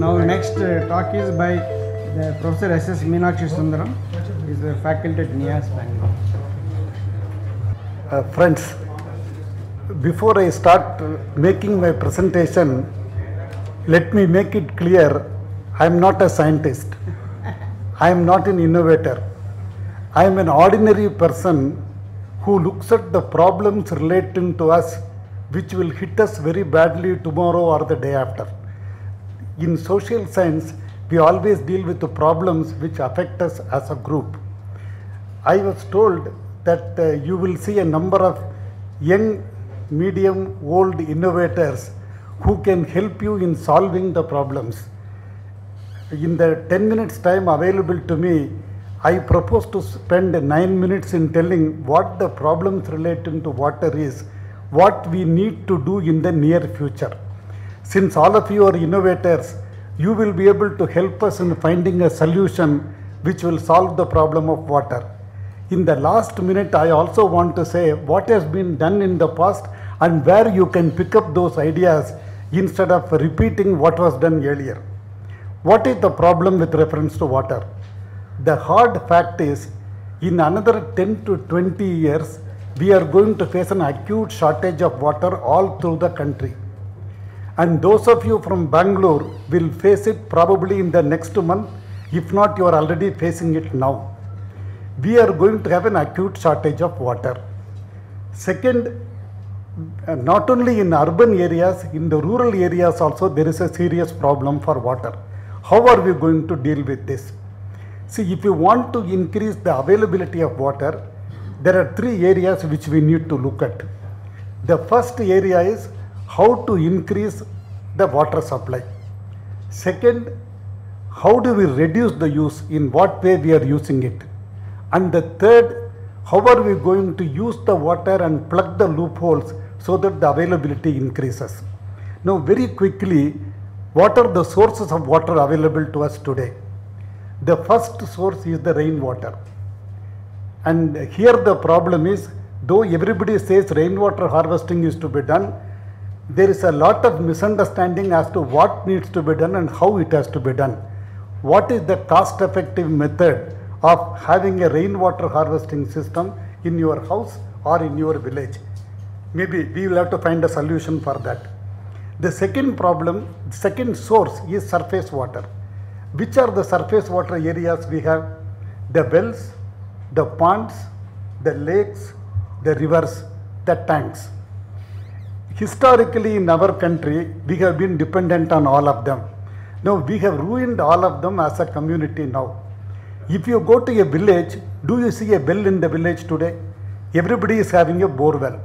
Now next uh, talk is by the Professor S.S. Meenakshisundaram. He is a faculty at NIAS Bangalore. Uh, friends, before I start making my presentation, let me make it clear I am not a scientist. I am not an innovator. I am an ordinary person who looks at the problems relating to us which will hit us very badly tomorrow or the day after. In social science, we always deal with the problems which affect us as a group. I was told that uh, you will see a number of young, medium, old innovators who can help you in solving the problems. In the 10 minutes time available to me, I propose to spend 9 minutes in telling what the problems relating to water is, what we need to do in the near future. Since all of you are innovators, you will be able to help us in finding a solution which will solve the problem of water. In the last minute, I also want to say what has been done in the past and where you can pick up those ideas instead of repeating what was done earlier. What is the problem with reference to water? The hard fact is, in another 10 to 20 years, we are going to face an acute shortage of water all through the country. And those of you from Bangalore will face it probably in the next month, if not, you are already facing it now. We are going to have an acute shortage of water. Second, uh, not only in urban areas, in the rural areas also, there is a serious problem for water. How are we going to deal with this? See, if you want to increase the availability of water, there are three areas which we need to look at. The first area is how to increase the water supply. Second, how do we reduce the use, in what way we are using it. And the third, how are we going to use the water and plug the loopholes so that the availability increases. Now, very quickly, what are the sources of water available to us today? The first source is the rainwater. And here the problem is, though everybody says rainwater harvesting is to be done, there is a lot of misunderstanding as to what needs to be done and how it has to be done. What is the cost effective method of having a rainwater harvesting system in your house or in your village? Maybe we will have to find a solution for that. The second problem, second source is surface water. Which are the surface water areas we have? The wells, the ponds, the lakes, the rivers, the tanks. Historically in our country, we have been dependent on all of them. Now we have ruined all of them as a community now. If you go to a village, do you see a well in the village today? Everybody is having a bore well.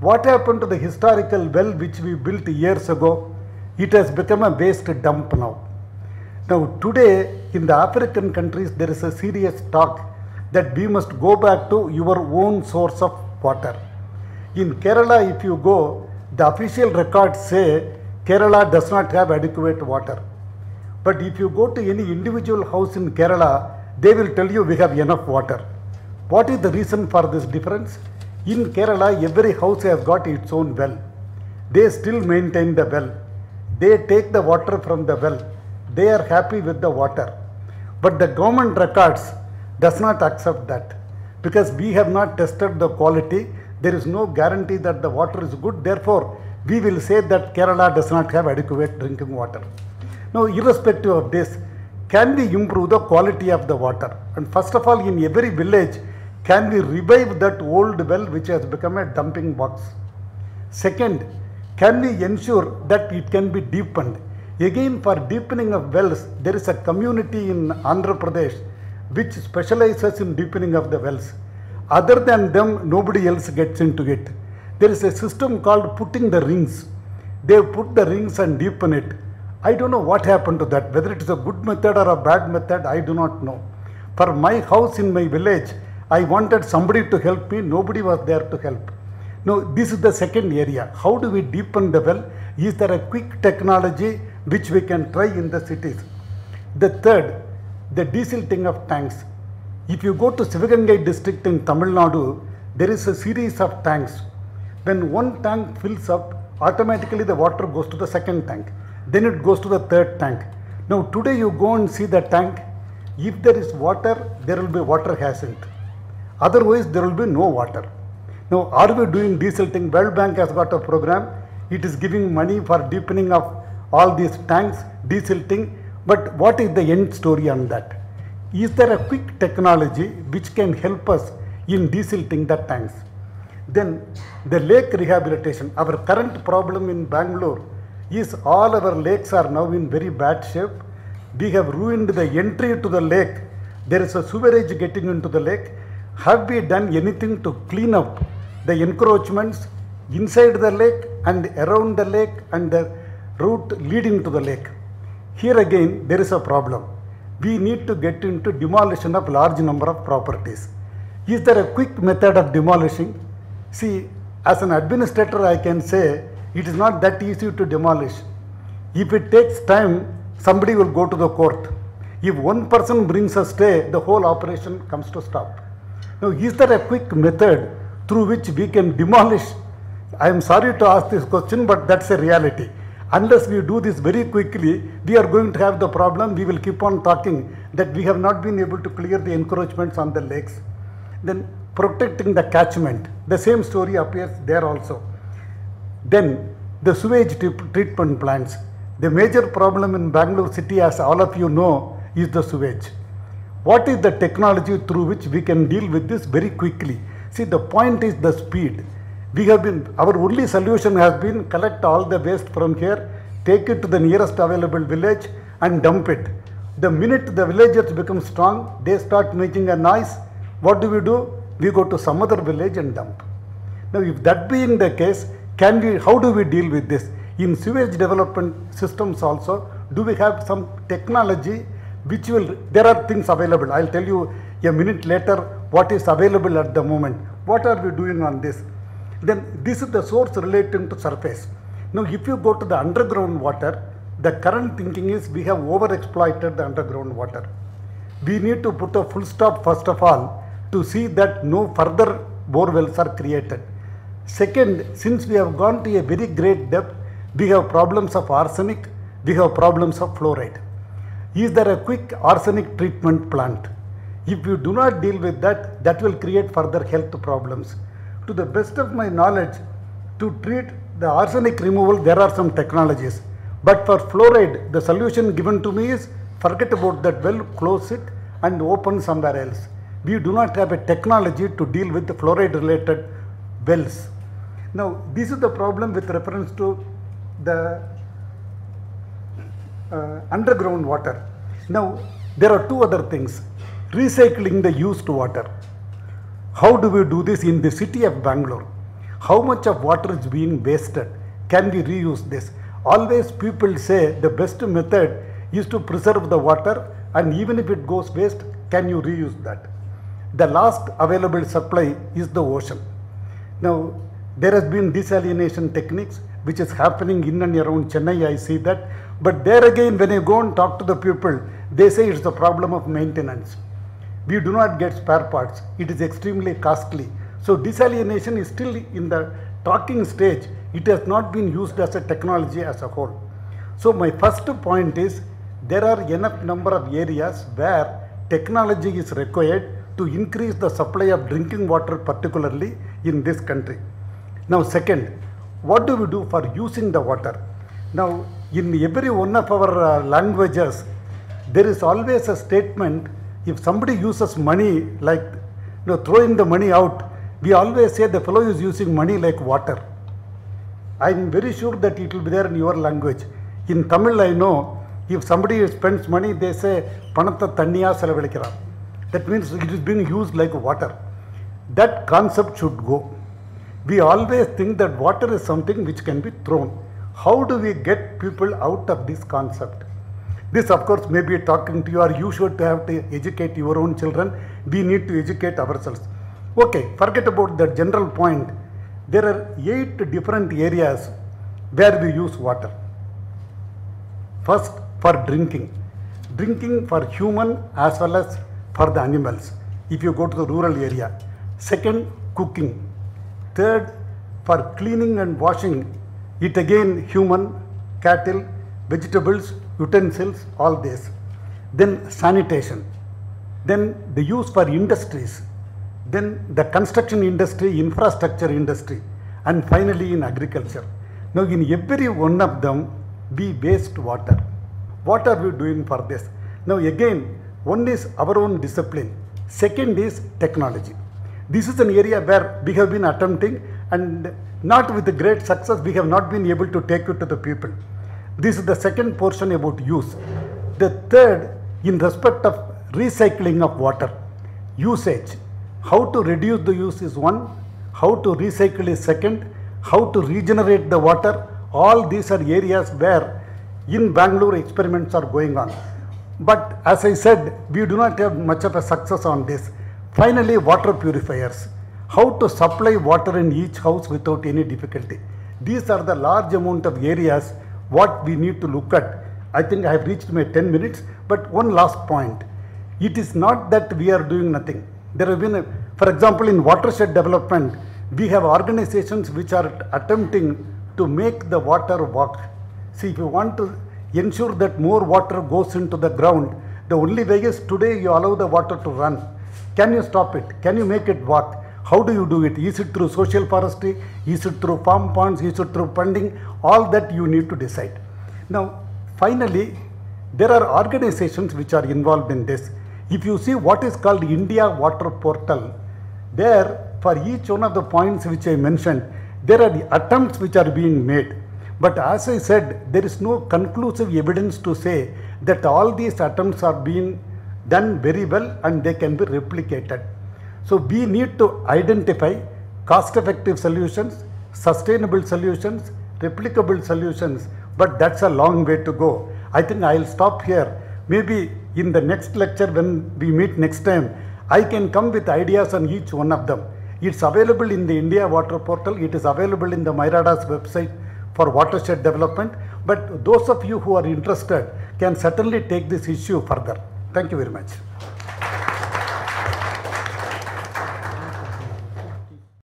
What happened to the historical well which we built years ago? It has become a waste dump now. Now, today in the African countries, there is a serious talk that we must go back to your own source of water. In Kerala, if you go, the official records say Kerala does not have adequate water. But if you go to any individual house in Kerala, they will tell you we have enough water. What is the reason for this difference? In Kerala, every house has got its own well. They still maintain the well. They take the water from the well. They are happy with the water. But the government records does not accept that because we have not tested the quality. There is no guarantee that the water is good. Therefore, we will say that Kerala does not have adequate drinking water. Now, irrespective of this, can we improve the quality of the water? And first of all, in every village, can we revive that old well which has become a dumping box? Second, can we ensure that it can be deepened? Again, for deepening of wells, there is a community in Andhra Pradesh which specializes in deepening of the wells. Other than them, nobody else gets into it. There is a system called putting the rings. They put the rings and deepen it. I don't know what happened to that. Whether it is a good method or a bad method, I do not know. For my house in my village, I wanted somebody to help me. Nobody was there to help. Now, this is the second area. How do we deepen the well? Is there a quick technology which we can try in the cities? The third, the desilting of tanks. If you go to Sivagangai district in Tamil Nadu, there is a series of tanks. When one tank fills up, automatically the water goes to the second tank. Then it goes to the third tank. Now today you go and see the tank. If there is water, there will be water hyacinth. Otherwise, there will be no water. Now, are we doing desilting? World Bank has got a program. It is giving money for deepening of all these tanks, desilting. But what is the end story on that? Is there a quick technology which can help us in desilting the tanks? Then the lake rehabilitation. Our current problem in Bangalore is all our lakes are now in very bad shape. We have ruined the entry to the lake. There is a sewerage getting into the lake. Have we done anything to clean up the encroachments inside the lake and around the lake and the route leading to the lake? Here again, there is a problem. We need to get into demolition of large number of properties. Is there a quick method of demolishing? See, as an administrator, I can say it is not that easy to demolish. If it takes time, somebody will go to the court. If one person brings a stay, the whole operation comes to stop. Now, is there a quick method through which we can demolish? I am sorry to ask this question, but that's a reality. Unless we do this very quickly, we are going to have the problem. We will keep on talking that we have not been able to clear the encroachments on the lakes. Then protecting the catchment, the same story appears there also. Then the sewage treatment plants. The major problem in Bangalore city, as all of you know, is the sewage. What is the technology through which we can deal with this very quickly? See, the point is the speed. We have been, our only solution has been collect all the waste from here, take it to the nearest available village and dump it. The minute the villagers become strong, they start making a noise. What do we do? We go to some other village and dump. Now, if that being the case, can we, how do we deal with this? In sewage development systems also, do we have some technology which will, there are things available. I'll tell you a minute later what is available at the moment. What are we doing on this? Then this is the source relating to surface. Now, if you go to the underground water, the current thinking is we have overexploited the underground water. We need to put a full stop first of all to see that no further bore wells are created. Second, since we have gone to a very great depth, we have problems of arsenic, we have problems of fluoride. Is there a quick arsenic treatment plant? If you do not deal with that, that will create further health problems. To the best of my knowledge, to treat the arsenic removal, there are some technologies. But for fluoride, the solution given to me is forget about that well, close it and open somewhere else. We do not have a technology to deal with the fluoride related wells. Now, this is the problem with reference to the uh, underground water. Now, there are two other things. Recycling the used water. How do we do this in the city of Bangalore? How much of water is being wasted? Can we reuse this? Always people say the best method is to preserve the water and even if it goes waste, can you reuse that? The last available supply is the ocean. Now, there has been desalination techniques which is happening in and around Chennai, I see that. But there again, when you go and talk to the people, they say it's the problem of maintenance. We do not get spare parts. It is extremely costly. So desalination is still in the talking stage. It has not been used as a technology as a whole. So my first point is there are enough number of areas where technology is required to increase the supply of drinking water particularly in this country. Now second, what do we do for using the water? Now in every one of our uh, languages, there is always a statement if somebody uses money like you know, throwing the money out, we always say the fellow is using money like water. I am very sure that it will be there in your language. In Tamil, I know if somebody spends money, they say panatha tanniya. That means it is being used like water. That concept should go. We always think that water is something which can be thrown. How do we get people out of this concept? This, of course, may be talking to you, or you should have to educate your own children. We need to educate ourselves. Okay, forget about the general point. There are eight different areas where we use water. First, for drinking. Drinking for human as well as for the animals, if you go to the rural area. Second, cooking. Third, for cleaning and washing, it again human, cattle, vegetables, utensils, all this. Then sanitation. Then the use for industries. Then the construction industry, infrastructure industry. And finally in agriculture. Now in every one of them, we waste water. What are we doing for this? Now again, one is our own discipline. Second is technology. This is an area where we have been attempting and not with great success, we have not been able to take it to the people. This is the second portion about use. The third, in respect of recycling of water, usage. How to reduce the use is one, how to recycle is second, how to regenerate the water. All these are areas where in Bangalore experiments are going on. But as I said, we do not have much of a success on this. Finally, water purifiers. How to supply water in each house without any difficulty. These are the large amount of areas what we need to look at. I think I have reached my 10 minutes, but one last point. It is not that we are doing nothing. There have been, a, for example, in watershed development, we have organizations which are attempting to make the water work. See, if you want to ensure that more water goes into the ground, the only way is today you allow the water to run. Can you stop it? Can you make it work? How do you do it? Is it through social forestry? Is it through farm ponds? Is it through funding? All that you need to decide. Now, finally, there are organizations which are involved in this. If you see what is called India Water Portal, there for each one of the points which I mentioned, there are the attempts which are being made. But as I said, there is no conclusive evidence to say that all these attempts are being done very well and they can be replicated. So we need to identify cost effective solutions, sustainable solutions, replicable solutions, but that's a long way to go. I think I'll stop here. Maybe in the next lecture when we meet next time, I can come with ideas on each one of them. It's available in the India Water Portal. It is available in the MYRADA's website for watershed development. But those of you who are interested can certainly take this issue further. Thank you very much.